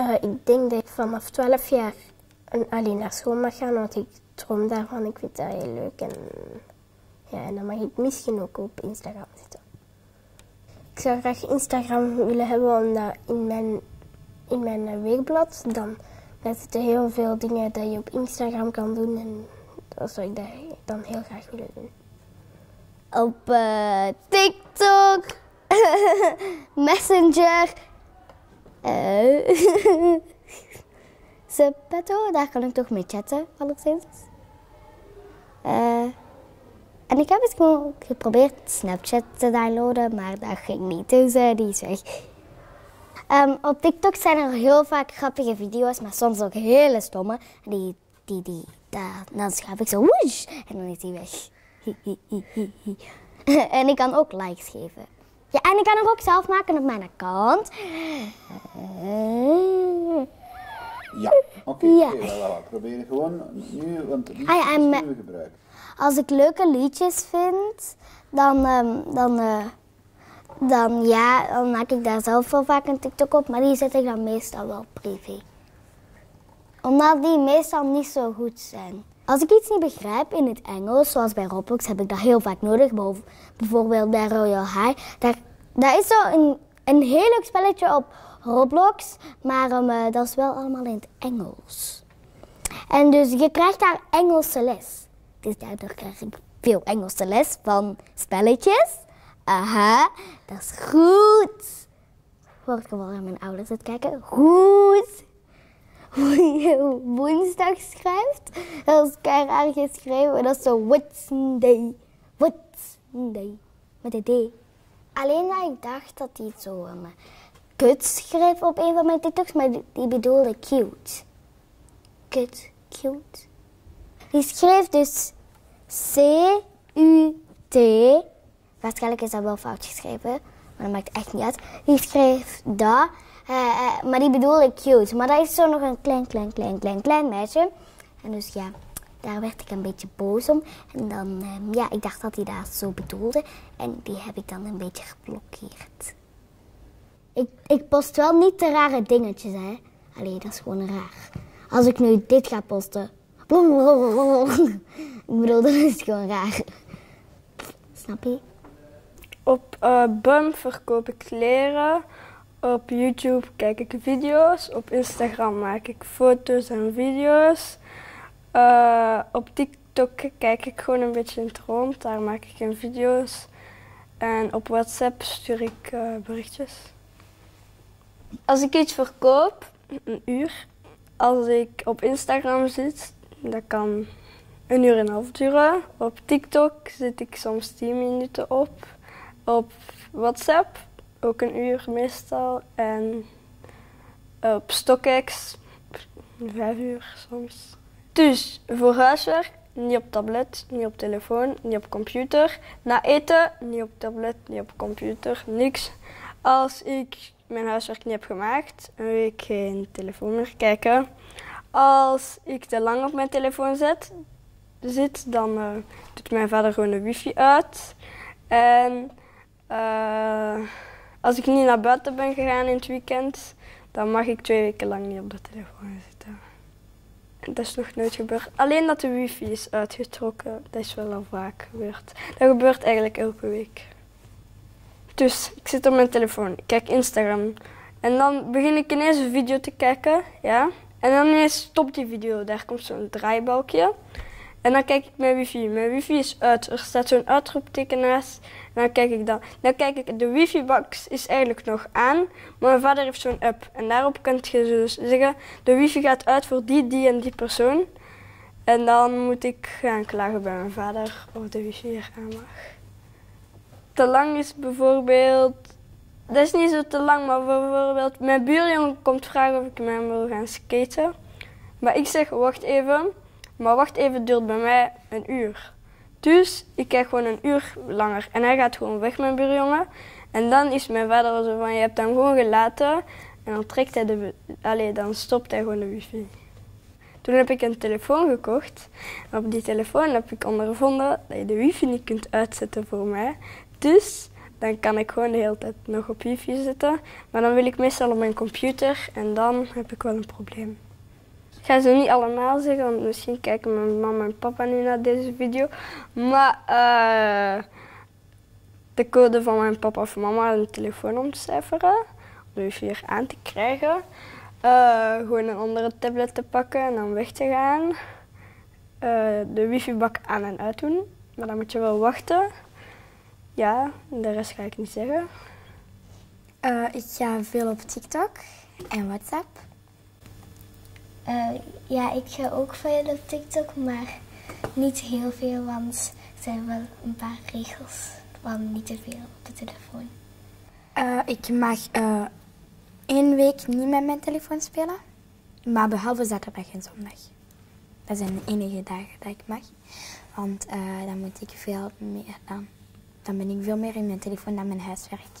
Eh, ik denk dat ik vanaf 12 jaar een- alleen naar school mag gaan, want ik droom daarvan. Ik vind dat heel leuk. En, ja, en dan mag ik misschien ook op Instagram zitten. Ik zou graag Instagram willen hebben, omdat in mijn, in mijn weekblad dan daar zitten heel veel dingen dat je op Instagram kan doen. En dat zou ik dan heel graag willen doen. Op eh, TikTok, Messenger, eh Zepeto, daar kan ik toch mee chatten, alleszins. Eh en ik heb eens geprobeerd Snapchat te downloaden, maar dat ging niet, dus die is weg. Ehm, op TikTok zijn er heel vaak grappige video's, maar soms ook hele stomme. Die, die, die, daar, dan schrijf ik zo woesh, en dan is die weg. en ik kan ook likes geven. Ja, en ik kan er ook zelf maken op mijn account. Eh, Ja, oké. Ja. oké, wel, wel. Probeer gewoon nu, want liedjes Ah ja, is. Als ik leuke liedjes vind, dan, ehm, dan, eh, dan, ja, dan maak ik daar zelf wel vaak een TikTok op, maar die zet ik dan meestal wel privé. Omdat die meestal niet zo goed zijn. Als ik iets niet begrijp in het Engels, zoals bij Roblox, heb ik dat heel vaak nodig. Bijv- Bijvoorbeeld bij Royal High. Daar, is zo een, een heel leuk spelletje op Roblox, maar ehm, eh, dat is wel allemaal in het Engels. En dus je krijgt daar Engelse les. Dus daardoor krijg ik veel Engelse les van spelletjes. Aha, dat is goed. Word ik wel aan mijn ouders het kijken. Goed. Hoe je woensdag schrijft. Dat is keihard geschreven. Dat is zo Wednesday. Wednesday. Met een D. Alleen dat ik dacht dat hij het zo um, kut schreef op een van mijn TikToks, maar die, bedoelde cute. Kut, cute. Die schreef dus C-U-T. Waarschijnlijk is dat wel fout geschreven, maar dat maakt echt niet uit. Die schreef eh, maar die bedoelde cute. Maar dat is zo nog een klein, klein, klein, klein, klein meisje. En dus ja, daar werd ik een beetje boos om. En dan, eh, ja, ik dacht dat hij dat zo bedoelde. En die heb ik dan een beetje geblokkeerd. Ik, ik post wel niet te rare dingetjes, hè. Allee, dat is gewoon raar. Als ik nu dit ga posten. Ik bedoel, dat is gewoon raar. Snap je? Op eh Bum verkoop ik kleren. Op YouTube kijk ik video's. Op Instagram maak ik foto's en video's. Eh, op TikTok kijk ik gewoon een beetje in het rond. Daar maak ik geen video's. En op WhatsApp stuur ik eh, berichtjes. Als ik iets verkoop, een uur. Als ik op Instagram zit, dat kan een uur en een half duren. Op TikTok zit ik soms 10 minuten op. Op WhatsApp ook een uur meestal. En op StockX vijf uur soms. Dus voor huiswerk niet op tablet, niet op telefoon, niet op computer. Na eten niet op tablet, niet op computer, niks. Als ik mijn huiswerk niet heb gemaakt, een week geen telefoon meer kijken. Als ik te lang op mijn telefoon zet, zit, dan eh, doet mijn vader gewoon de wifi uit. En eh, als ik niet naar buiten ben gegaan in het weekend, dan mag ik twee weken lang niet op de telefoon zitten. En dat is nog nooit gebeurd. Alleen dat de wifi is uitgetrokken, dat is wel al vaak gebeurd. Dat gebeurt eigenlijk elke week. Dus ik zit op mijn telefoon, ik kijk Instagram. En dan begin ik ineens een video te kijken, ja. En dan ineens stopt die video, daar komt zo'n draaibalkje. En dan kijk ik mijn wifi. Mijn wifi is uit. Er staat zo'n uitroepteken naast. En dan kijk ik dan. Dan kijk ik, de wifi-box is eigenlijk nog aan. Maar mijn vader heeft zo'n app. En daarop kan je dus zeggen, de wifi gaat uit voor die, die en die persoon. En dan moet ik gaan klagen bij mijn vader of de wifi hier aan mag. Te lang is bijvoorbeeld... Dat is niet zo te lang, maar bijvoorbeeld... Mijn buurjongen komt vragen of ik met hem wil gaan skaten. Maar ik zeg, wacht even... Maar wacht even duurt bij mij een uur. Dus ik kijk gewoon een uur langer. En hij gaat gewoon weg, mijn buurjongen. En dan is mijn vader zo van, je hebt hem gewoon gelaten. En dan trekt hij de... Allee, dan stopt hij gewoon de wifi. Toen heb ik een telefoon gekocht. En op die telefoon heb ik ondervonden dat je de wifi niet kunt uitzetten voor mij. Dus dan kan ik gewoon de hele tijd nog op wifi zitten. Maar dan wil ik meestal op mijn computer en dan heb ik wel een probleem. Ga ze niet allemaal zeggen, want misschien kijken mijn mama en papa nu naar deze video. Maar eh, de code van mijn papa of mama een telefoon ontcijferen, om de wifi aan te krijgen. Eh, gewoon een andere tablet te pakken en dan weg te gaan. Eh, de wifi-bak aan en uit doen, maar dan moet je wel wachten. Ja, de rest ga ik niet zeggen. Ik ga veel op TikTok en WhatsApp. Eh, ja, ik ga ook veel op TikTok, maar niet heel veel, want er zijn wel een paar regels van niet te veel op de telefoon. Eh, ik mag eh, één week niet met mijn telefoon spelen, maar behalve zaterdag en zondag. Dat zijn de enige dagen dat ik mag, want dan moet ik veel meer dan. Dan ben ik veel meer in mijn telefoon dan mijn huiswerk.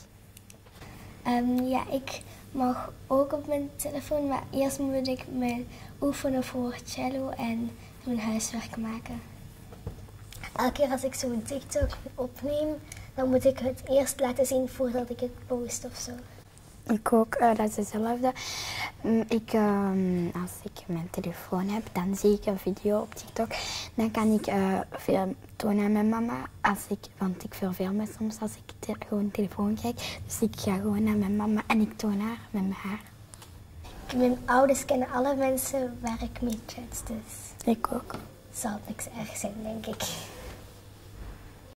Ehm, ja, ik mag ook op mijn telefoon, maar eerst moet ik me oefenen voor cello en mijn huiswerk maken. Elke keer als ik zo'n TikTok opneem, dan moet ik het eerst laten zien voordat ik het post of zo. Ik ook, eh, dat is hetzelfde. Mm, Ik, ehm, als ik mijn telefoon heb, dan zie ik een video op TikTok. Dan kan ik eh, veel tonen aan mijn mama. Als ik, want ik verveel me soms als ik te- gewoon telefoon kijk. Dus ik ga gewoon naar mijn mama en ik toon haar met mijn haar. Mijn ouders kennen alle mensen waar ik mee chat, dus Ik ook. zal niks erg zijn, denk ik.